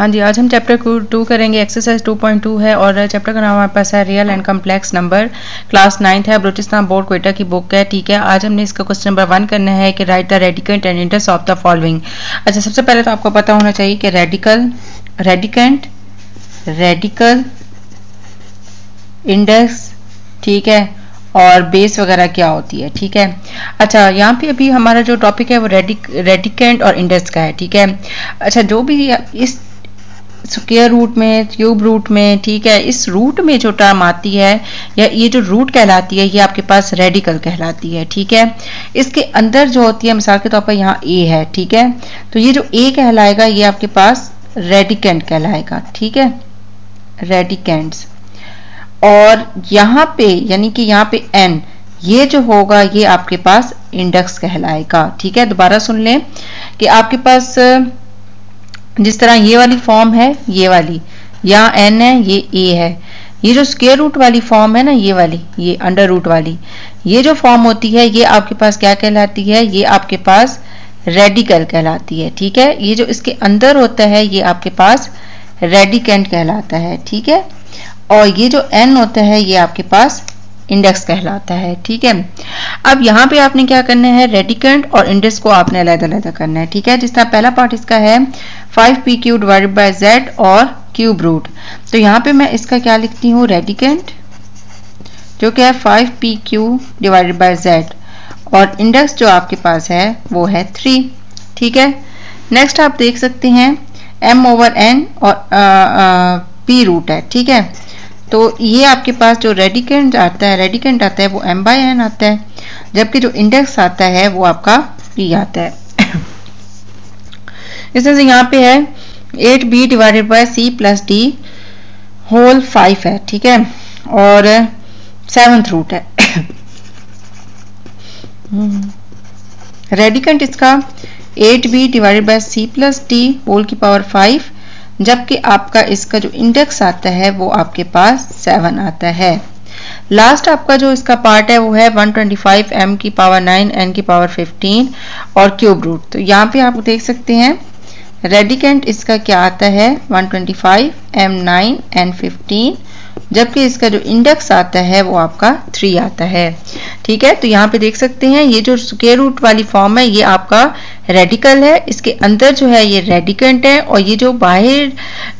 हाँ जी, आज हम चैप्टर टू करेंगे। एक्सरसाइज 2.2 है और चैप्टर का नाम हमारे पास है real and complex number class ninth है बलूचिस्तान बोर्ड कोयटा की बुक है, ठीक है। आज हमने इसका क्वेश्चन नंबर वन करना है कि write the radicand and index of the following अच्छा सबसे पहले तो आपको पता होना चाहिए कि रेडिकल रेडिकेंट रेडिकल इंडेक्स ठीक है, और बेस वगैरह क्या होती है, ठीक है। अच्छा यहाँ पे अभी हमारा जो टॉपिक है वो रेडिक रेडिकेंट और इंडेक्स का है, ठीक है। अच्छा जो भी इस स्क्वेयर रूट में क्यूब रूट में, ठीक है, इस रूट में जो टर्म आती है, या ये जो रूट कहलाती है, ये आपके पास रेडिकल कहलाती है, ठीक है? इसके अंदर जो होती है, मिसाल के तौर पर यहाँ ए है, ठीक है? तो ये जो ए कहलाएगा, ये आपके पास रेडिकेंट कहलाएगा, ठीक है? रेडिकेंट्स और यहाँ पे, यानी कि यहाँ पे एन ये जो होगा, ये आपके पास इंडेक्स कहलाएगा, ठीक है? दोबारा सुन लें कि आपके पास जिस तरह ये वाली फॉर्म है, ये वाली। यहाँ एन है, ये ए है। ये जो स्केयर रूट वाली फॉर्म है ना, ये वाली, ये अंडर रूट वाली। ये जो फॉर्म होती है, ये आपके पास क्या कहलाती है? ये आपके पास रेडिकल कहलाती है, ठीक है? ये जो इसके अंदर होता है, ये आपके पास रेडिकेंट कहलाता है, ठीक है? और ये जो एन होता है, ये आपके पास इंडेक्स कहलाता है, ठीक है? अब यहाँ पे आपने क्या करना है? रेडिकेंट और इंडेक्स को आपने अलग अलग करना है, ठीक है? जिस तरह पहला पार्ट इसका है five P Q divided by Z और क्यूब रूट तो यहाँ पे मैं इसका क्या लिखती हूँ? रेडिकेंट जो कि है five P Q divided by Z और इंडेक्स जो आपके पास है, वो है थ्री ठीक है? नेक्स्ट आप देख सकते हैं एम ओवर एन और पी रूट है, ठीक है? तो ये आपके पास जो रेडिकेंट आता है रेडिकेंट आता है, वो एम बाई एन आता है, जबकि जो इंडेक्स आता है, वो आपका पी आता है। इस तरह से यहाँ पे है eight B divided by C plus D whole five है, ठीक है, और सेवंथ रूट है। रेडिकेंट इसका eight B divided by C plus D whole की पावर फाइव जबकि आपका इसका जो इंडेक्स आता है, वो आपके पास सेवन आता है। लास्ट आपका जो इसका पार्ट है, वो है 125 m की पावर 9 n की पावर 15 और क्यूब रूट तो यहाँ पे आप देख सकते हैं रेडिकेंट इसका क्या आता है? 125 m 9 n 15 जबकि इसका जो इंडेक्स आता है, वो आपका थ्री आता है। ठीक है? तो यहाँ पे देख सकते हैं, ये जो स्केयर रूट वाली फॉर्म है, ये आपका रेडिकल है। इसके अंदर जो है, ये रेडिकेंट है और ये जो बाहर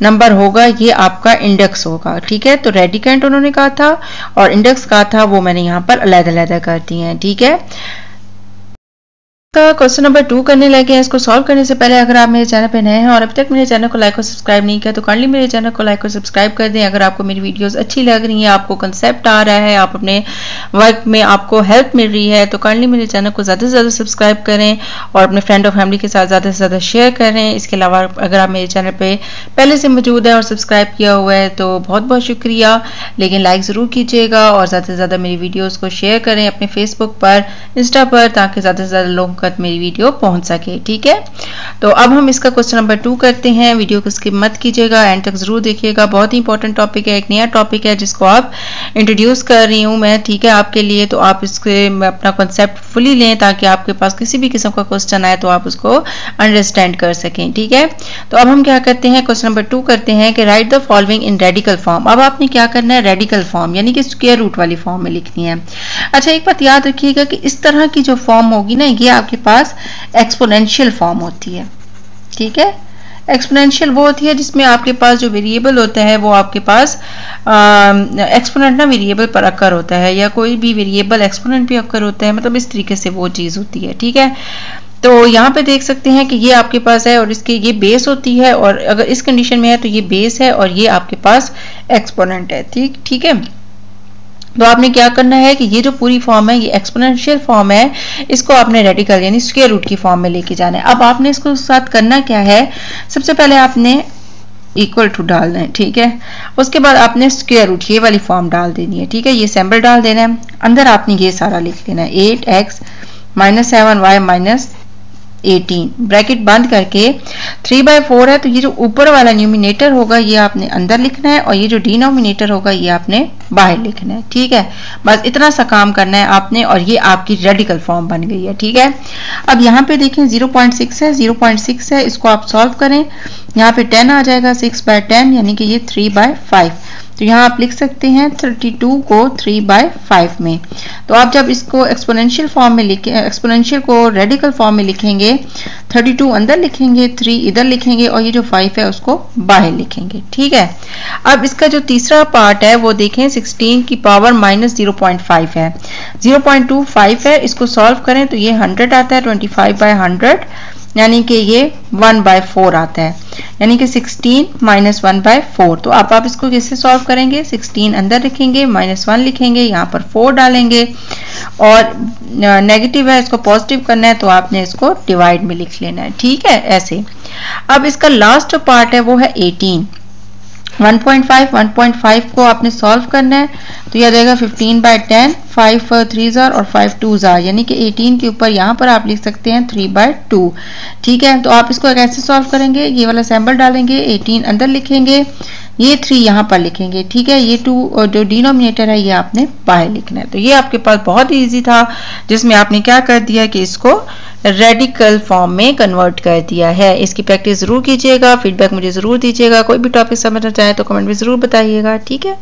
नंबर होगा, ये आपका इंडेक्स होगा। ठीक है? तो रेडिकेंट उन्होंने कहा था और इंडेक्स कहा था, वो मैंने यहाँ पर अलग अलग कर दिए हैं। ठीक है? का क्वेश्चन नंबर टू करने लगे हैं। इसको सॉल्व करने से पहले अगर आप मेरे चैनल पर नए हैं और अभी तक मेरे चैनल को लाइक और सब्सक्राइब नहीं किया तो काइंडली मेरे चैनल को लाइक और सब्सक्राइब कर दें। अगर आपको मेरी वीडियोस अच्छी लग रही हैं, आपको कंसेप्ट आ रहा है, आप अपने वर्क में आपको हेल्प मिल रही है तो काइंडली मेरे चैनल को ज़्यादा से ज़्यादा सब्सक्राइब करें और अपने फ्रेंड और फैमिली के साथ ज़्यादा से ज़्यादा शेयर करें। इसके अलावा अगर आप मेरे चैनल पर पहले से मौजूद है और सब्सक्राइब किया हुआ है तो बहुत बहुत शुक्रिया। लेकिन लाइक ज़रूर कीजिएगा और ज़्यादा से ज़्यादा मेरी वीडियोज़ को शेयर करें अपने फेसबुक पर इंस्टा पर, ताकि ज़्यादा से ज़्यादा लोगों तक मेरी वीडियो पहुँच सके, ठीक है? तो अब हम इसका क्वेश्चन नंबर टू करते हैं। वीडियो को स्किप मत कीजिएगा एंड तक ज़रूर देखिएगा। बहुत ही इंपॉर्टेंट टॉपिक है, एक नया टॉपिक है जिसको आप इंट्रोड्यूस कर रही हूँ मैं, ठीक है, आपके लिए। तो आप इसके अपना कॉन्सेप्ट फुली लें ताकि आपके पास किसी भी किस्म का क्वेश्चन आए तो आप उसको अंडरस्टैंड कर सकें, ठीक है? तो अब हम क्या करते हैं? क्वेश्चन नंबर टू करते हैं कि write the following in radical form अब आपने क्या करना है? रेडिकल फॉर्म यानी कि स्क्वेयर रूट वाली फॉर्म में लिखनी है। अच्छा एक बात याद रखिएगा कि इस तरह की जो फॉर्म होगी ना, ये आपके पास एक्सपोनेंशियल फॉर्म होती है। ठीक है? एक्सपोनेंशियल वो होती है जिसमें आपके पास जो वेरिएबल होता है, वो आपके पास एक्सपोनेंट ना वेरिएबल पर अकर होता है या कोई भी वेरिएबल एक्सपोनेंट भी अक्कर होता है मतलब इस तरीके से वो चीज़ होती है। ठीक है? तो यहाँ पे देख सकते हैं कि ये आपके पास है और इसकी, ये बेस होती है और अगर इस कंडीशन में है तो ये बेस है और ये आपके पास एक्सपोनेंट है। ठीक ठीक है? तो आपने क्या करना है कि ये जो पूरी फॉर्म है, ये एक्सपोनेंशियल फॉर्म है, इसको आपने रेडिकल यानी स्क्वायर रूट की फॉर्म में लेके जाना है। अब आपने इसको साथ करना क्या है? सबसे पहले आपने इक्वल टू डालना है, ठीक है? उसके बाद आपने स्क्वेयर रूट ये वाली फॉर्म डाल देनी है, ठीक है? ये सैम्बल डाल देना है। अंदर आपने ये सारा लिख लेना है eight X minus seven Y minus 18 bracket बंद करके 3 बाय फोर है तो ये जो ऊपर वाला न्यूमिनेटर होगा, ये आपने अंदर लिखना है, और ये जो डिनोमिनेटर होगा, ये आपने बाहर लिखना है, ठीक है? बस इतना सा काम करना है आपने, और ये आपकी रेडिकल फॉर्म बन गई है, ठीक है? अब यहाँ पे देखें 0.6 है 0.6 है, इसको आप सॉल्व करें। यहाँ पे 10 आ जाएगा 6 बाय टेन यानी कि ये 3 बाय फाइव तो यहाँ आप लिख सकते हैं 32 को 3 बाय फाइव में. तो आप जब इसको एक्सपोनेंशियल फॉर्म में लिखे एक्सपोनेंशियल को रेडिकल फॉर्म में लिखेंगे 32 अंदर लिखेंगे 3 इधर लिखेंगे और ये जो 5 है उसको बाहर लिखेंगे. ठीक है? अब इसका जो तीसरा पार्ट है, वो देखें 16 की पावर माइनस ज़ीरो है. 0.25 है, इसको सॉल्व करें तो ये 100 आता है 25 बाय हंड्रेड यानी कि ये वन बाय फोर आता है, यानी कि 16 माइनस वन बाय फोर तो आप आप इसको कैसे सॉल्व करेंगे? 16 अंदर लिखेंगे माइनस वन लिखेंगे, यहाँ पर फोर डालेंगे, और नेगेटिव है, इसको पॉजिटिव करना है तो आपने इसको डिवाइड में लिख लेना है। ठीक है? ऐसे। अब इसका लास्ट पार्ट है, वो है 18 1.5 1.5 को आपने सॉल्व करना है तो यह रहेगा 15 बाय 10 5 थ्री जार और 5 टू जार, यानी कि 18 के ऊपर यहाँ पर आप लिख सकते हैं 3 बाय टू। ठीक है तो आप इसको कैसे सॉल्व करेंगे, ये वाला सैम्बल डालेंगे 18 अंदर लिखेंगे ये थ्री यहाँ पर लिखेंगे, ठीक है? ये टू जो डिनोमिनेटर है, ये आपने बाहर लिखना है। तो ये आपके पास बहुत ईजी था, जिसमें आपने क्या कर दिया कि इसको रेडिकल फॉर्म में कन्वर्ट कर दिया है। इसकी प्रैक्टिस ज़रूर कीजिएगा फीडबैक मुझे ज़रूर दीजिएगा। कोई भी टॉपिक समझना चाहे तो कमेंट में ज़रूर बताइएगा, ठीक है?